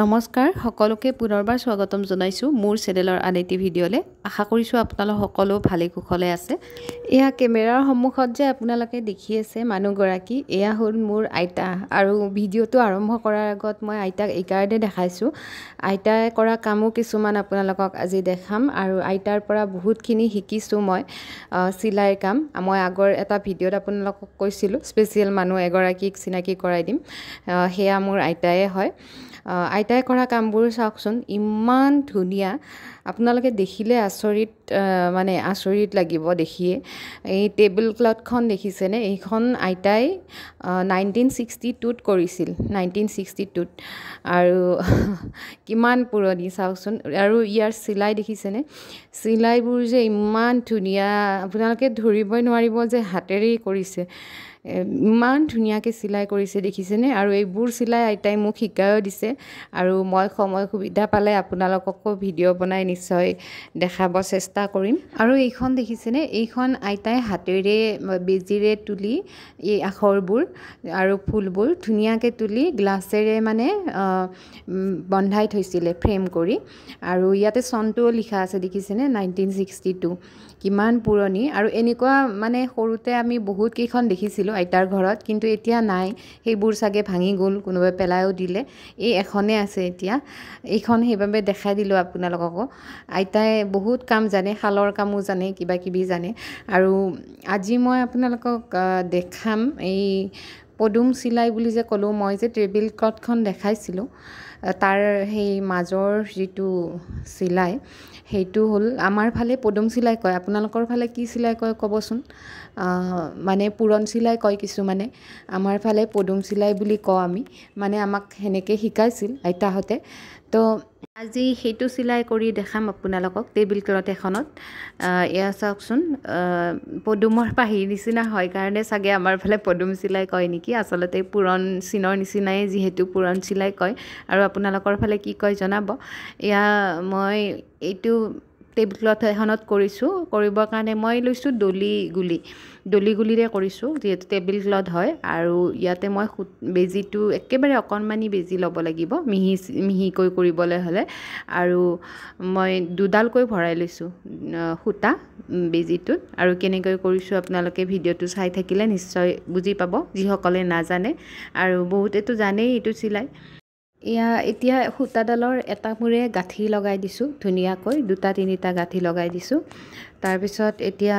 নমস্কাৰ সকলোকে পুনৰবাৰ স্বাগতম জনাইছোঁ মোৰ চেনেলৰ আন এটি ভিডিঅ'লৈ। আশা কৰিছোঁ আপোনালোক সকলো ভালে কুশলে আছে। এয়া কেমেৰাৰ সন্মুখত যে আপোনালোকে দেখি আছে মানুহগৰাকী এয়া হ'ল মোৰ আইতা। আৰু ভিডিঅ'টো আৰম্ভ কৰাৰ আগত মই আইতাক এইকাৰণে দেখাইছোঁ। আইতাই কৰা কামো কিছুমান আপোনালোকক আজি দেখাম আৰু আইতাৰ পৰা বহুতখিনি শিকিছোঁ মই চিলাইৰ কাম। মই আগৰ এটা ভিডিঅ'ত আপোনালোকক কৈছিলোঁ স্পেচিয়েল মানুহ এগৰাকীক চিনাকি কৰাই দিম। সেয়া মোৰ আইতায়ে হয়। আইতাই কৰা কামবোৰ চাওকচোন ইমান ধুনীয়া। আপোনালোকে দেখিলে আচৰিত মানে আচৰিত লাগিব দেখিয়ে। এই টেবুল ক্লথখন দেখিছেনে? এইখন আইতাই নাইনটিন ছিক্সটি টুত কৰিছিল নাইনটিন ছিক্সটি টুত আৰু কিমান পুৰণি চাওকচোন। আৰু ইয়াৰ চিলাই দেখিছেনে? চিলাইবোৰ যে ইমান ধুনীয়া আপোনালোকে ধৰিবই নোৱাৰিব যে হাতেৰেই কৰিছে। ইমান ধুনীয়াকৈ চিলাই কৰিছে দেখিছেনে? আৰু এইবোৰ চিলাই আইতাই মোক শিকায়ো দিছে। আৰু মই সময় সুবিধা পালে আপোনালোককো ভিডিঅ' বনাই নিশ্চয় দেখাব চেষ্টা কৰিম। আৰু এইখন দেখিছেনে? এইখন আইতাই হাতেৰে বেজীৰে তুলি এই আখৰবোৰ আৰু ফুলবোৰ ধুনীয়াকৈ তুলি গ্লাছেৰে মানে বন্ধাই থৈছিলে ফ্ৰেম কৰি। আৰু ইয়াতে চনটোও লিখা আছে দেখিছেনে? Nineteen sixty two. কিমান পুৰণি। আৰু এনেকুৱা মানে সৰুতে আমি বহুত কেইখন দেখিছিলোঁ। আইতাৰ ঘৰত কিন্তু এতিয়া নাই। সেইবোৰ চাগে ভাঙি গ'ল কোনোবাই পেলাইও দিলে। এই এখনেই আছে এতিয়া। এইখন সেইবাবে দেখাই দিলোঁ আপোনালোককো। আইতাই বহুত কাম জানে শালৰ কামো জানে কিবা কিবি জানে। আৰু আজি মই আপোনালোকক দেখাম এই পদুম চিলাই বুলি যে ক'লোঁ মই যে টেবিল ক্লথখন দেখাইছিলোঁ তাৰ সেই মাজৰ যিটো চিলাই সেইটো হ'ল আমাৰ ফালে পদুম চিলাই কয়। আপোনালোকৰ ফালে কি চিলাই কয় ক'বচোন? মানে পুৰণ চিলাই কয় কিছুমানে। আমাৰ ফালে পদুম চিলাই বুলি কওঁ আমি। মানে আমাক সেনেকৈ শিকাইছিল আইতাহঁতে। তো আজি সেইটো চিলাই কৰি দেখাম আপোনালোকক টেবিল ক্লথ এখনত। এয়া চাওকচোন পদুমৰ পাহিৰ নিচিনা হয় কাৰণে চাগে আমাৰ ফালে পদুম চিলাই কয় নেকি? আচলতে পুৰণ চিনৰ নিচিনাই যিহেতু পুৰণ চিলাই কয়। আৰু আপোনালোকৰ ফালে কি কয় জনাব? এয়া মই এইটো টেবুল ক্লথ এখনত কৰিছোঁ। কৰিবৰ কাৰণে মই লৈছোঁ দলি গুলি। দলি গুলিৰে কৰিছোঁ যিহেতু টেবিল ক্লথ হয়। আৰু ইয়াতে মই বেজীটো একেবাৰে অকণমানি বেজী ল'ব লাগিব মিহি মিহিকৈ কৰিবলৈ হ'লে। আৰু মই দুডালকৈ ভৰাই লৈছোঁ সূতা বেজীটোত। আৰু কেনেকৈ কৰিছোঁ আপোনালোকে ভিডিঅ'টো চাই থাকিলে নিশ্চয় বুজি পাব যিসকলে নাজানে। আৰু বহুতেতো জানেই এইটো চিলাই। এয়া এতিয়া সূতাডালৰ এটা মূৰে গাঁঠি লগাই দিছোঁ ধুনীয়াকৈ দুটা তিনিটা গাঁঠি লগাই দিছোঁ। তাৰপিছত এতিয়া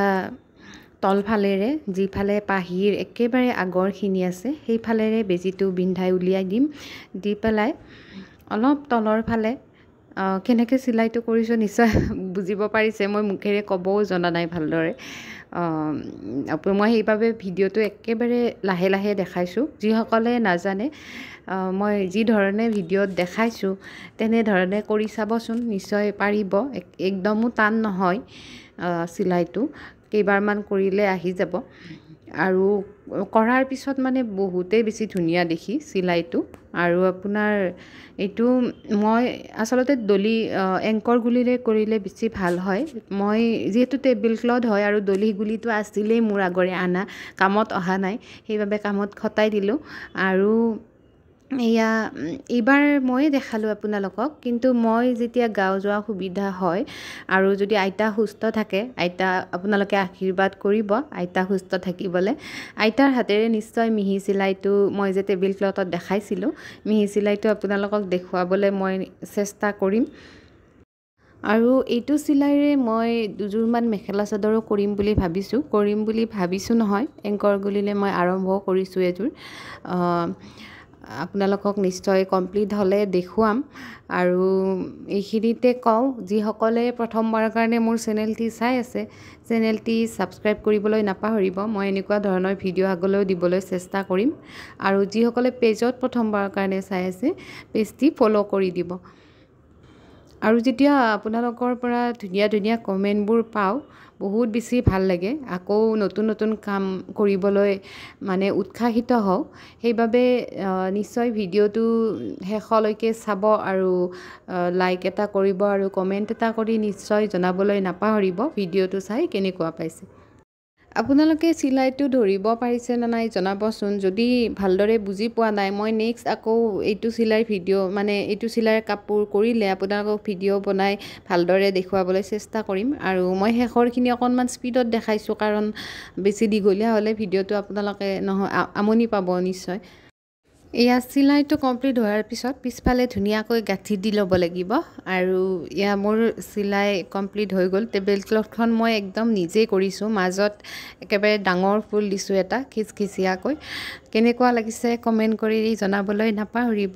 তলফালেৰে যিফালে পাহিৰ একেবাৰে আগৰখিনি আছে সেইফালেৰে বেজীটো বিন্ধাই উলিয়াই দিম। দি পেলাই অলপ তলৰ ফালে কেনেকৈ চিলাইটো কৰিছোঁ নিশ্চয় বুজিব পাৰিছে। মই মুখেৰে ক'বও জনা নাই ভালদৰে। মই সেইবাবে ভিডিঅ'টো একেবাৰে লাহে লাহে দেখাইছোঁ। যিসকলে নাজানে মই যি ধৰণে ভিডিঅ'ত দেখাইছোঁ তেনেধৰণে কৰি চাবচোন নিশ্চয় পাৰিব। একদমো টান নহয় চিলাইটো। কেইবাৰমান কৰিলে আহি যাব। আৰু কৰাৰ পিছত মানে বহুতেই বেছি ধুনীয়া দেখি চিলাইটো। আৰু আপোনাৰ এইটো মই আচলতে দলি এংকৰ গুলিৰে কৰিলে বেছি ভাল হয়। মই যিহেতু টেবিল ক্লথ হয় আৰু দলি গুলিটো আছিলেই মোৰ আগৰে আনা কামত অহা নাই। সেইবাবে কামত খটাই দিলোঁ। আৰু এয়া এইবাৰ ময়ে দেখালোঁ আপোনালোকক কিন্তু মই যেতিয়া গাঁও যোৱা সুবিধা হয় আৰু যদি আইতা সুস্থ থাকে আইতা আপোনালোকে আশীৰ্বাদ কৰিব আইতা সুস্থ থাকিবলৈ আইতাৰ হাতেৰে নিশ্চয় মিহি চিলাইটো মই যে টেবিল ক্লথত দেখাইছিলোঁ মিহি চিলাইটো আপোনালোকক দেখুৱাবলৈ মই চেষ্টা কৰিম। আৰু এইটো চিলাইৰে মই দুযোৰমান মেখেলা চাদৰো কৰিম বুলি ভাবিছোঁ কৰিম বুলি ভাবিছোঁ নহয় এংকৰ গুলিলে মই আৰম্ভও কৰিছোঁ এযোৰ। আপোনালোকক নিশ্চয় কমপ্লিট হ'লে দেখুৱাম। আৰু এইখিনিতে কওঁ যিসকলে প্ৰথমবাৰৰ কাৰণে মোৰ চেনেলটি চাই আছে চেনেলটি ছাবস্ক্ৰাইব কৰিবলৈ নাপাহৰিব। মই এনেকুৱা ধৰণৰ ভিডিঅ' আগলৈও দিবলৈ চেষ্টা কৰিম। আৰু যিসকলে পেজত প্ৰথমবাৰৰ কাৰণে চাই আছে পেজটি ফ'ল' কৰি দিব। আৰু যেতিয়া আপোনালোকৰ পৰা ধুনীয়া ধুনীয়া কমেণ্টবোৰ পাওঁ বহুত বেছি ভাল লাগে। আকৌ নতুন নতুন কাম কৰিবলৈ মানে উৎসাহিত হওঁ। সেইবাবে নিশ্চয় ভিডিঅ'টো শেষলৈকে চাব আৰু লাইক এটা কৰিব আৰু কমেণ্ট এটা কৰি নিশ্চয় জনাবলৈ নাপাহৰিব। ভিডিঅ'টো চাই কেনেকুৱা পাইছে। আপোনালোকে চিলাইটো ধৰিব পাৰিছে নে নাই জনাবচোন। যদি ভালদৰে বুজি পোৱা নাই মই নেক্সট আকৌ এইটো চিলাইৰ ভিডিঅ' মানে এইটো চিলাইৰ কাপোৰ কৰিলে আপোনালোকক ভিডিঅ' বনাই ভালদৰে দেখুৱাবলৈ চেষ্টা কৰিম। আৰু মই শেষৰখিনি অকণমান স্পীডত দেখাইছোঁ কাৰণ বেছি দীঘলীয়া হ'লে ভিডিঅ'টো আপোনালোকে নহয় আমনি পাব নিশ্চয়। এয়া চিলাইটো কমপ্লিট হোৱাৰ পিছত পিছফালে ধুনীয়াকৈ গাঁঠি দি ল'ব লাগিব আৰু এয়া মোৰ চিলাই কমপ্লিট হৈ গ'ল। টেবল ক্লথখন মই একদম নিজেই কৰিছোঁ। মাজত একেবাৰে ডাঙৰ ফুল দিছোঁ এটা খিচখিচীয়াকৈ। কেনেকুৱা লাগিছে কমেণ্ট কৰি জনাবলৈ নাপাহৰিব।